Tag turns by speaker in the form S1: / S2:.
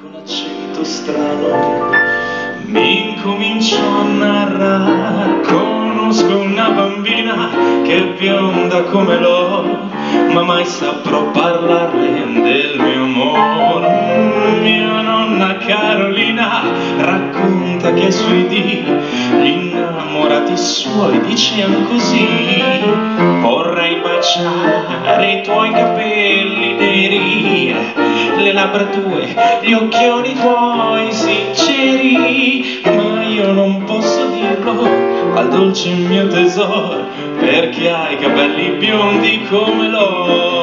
S1: con accento strano mi incomincio a narrare. Conosco una bambina che è bionda come l'oro ma mai saprò parlarle del mio amore mia nonna Carolina racconta che ai suoi dì gli innamorati suoi dicevano così vorrei baciare i tuoi capelli labbra tue, gli occhioni tuoi sinceri, ma io non posso dirlo al dolce mio tesoro, perché hai capelli biondi come l'oro.